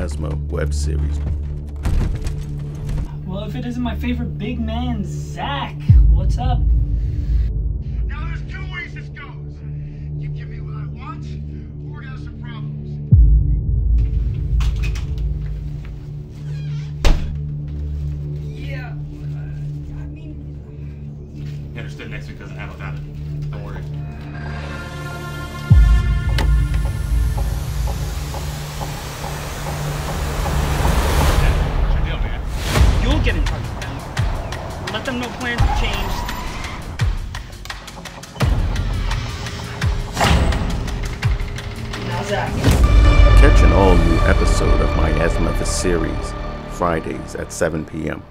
Miasma web series. Well, if it isn't my favorite big man, Zakk, what's up? Now there's two ways this goes. You give me what I want, or we're have some problems. Yeah, uh, I mean, Understood next week doesn't have without it. Don't worry. You'll get in touch with them. Let them know plans have changed. Now, Zakk. Catch an all new episode of Miasma the series Fridays at 7 p.m.